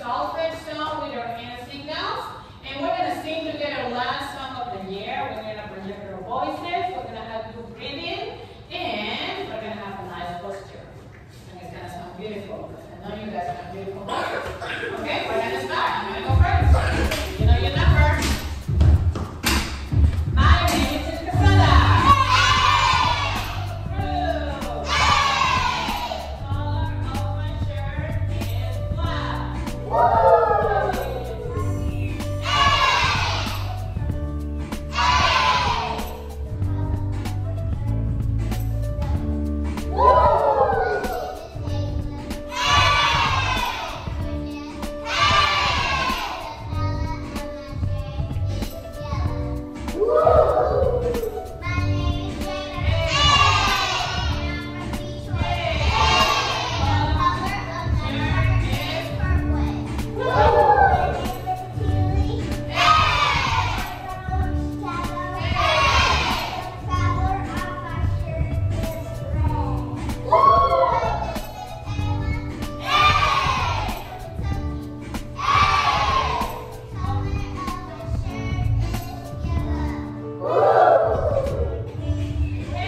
There's alfred song with our hand now. And we're going to sing together last song of the year. We're going to project our voices. We're going to have you breathing. And we're going to have a nice posture. And it's going to sound beautiful. I know you guys are beautiful. Okay, we're going to start.